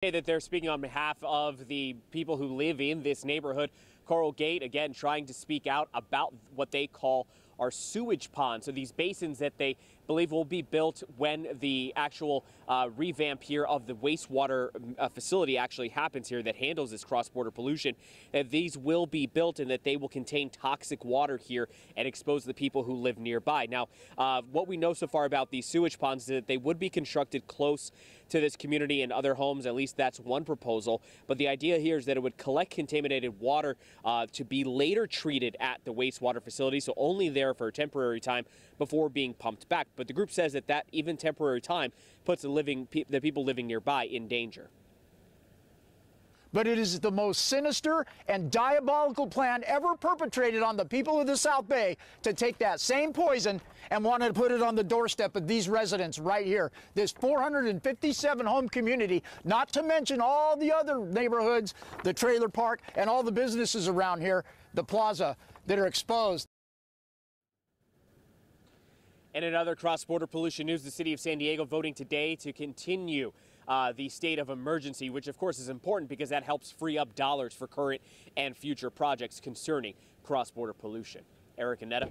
that they're speaking on behalf of the people who live in this neighborhood. Coral Gate, again, trying to speak out about what they call our sewage ponds. So these basins that they believe will be built when the actual uh, revamp here of the wastewater uh, facility actually happens here that handles this cross-border pollution. That these will be built and that they will contain toxic water here and expose the people who live nearby. Now, uh, what we know so far about these sewage ponds is that they would be constructed close to this community and other homes. At least that's one proposal. But the idea here is that it would collect contaminated water uh, to be later treated at the wastewater facility. So only there for a temporary time before being pumped back. But the group says that that even temporary time puts the living the people living nearby in danger but it is the most sinister and diabolical plan ever perpetrated on the people of the South Bay to take that same poison and want to put it on the doorstep of these residents right here. This 457 home community, not to mention all the other neighborhoods, the trailer park, and all the businesses around here, the plaza, that are exposed. And in other cross-border pollution news, the city of San Diego voting today to continue uh, the state of emergency, which of course is important because that helps free up dollars for current and future projects concerning cross-border pollution. Eric Anetta.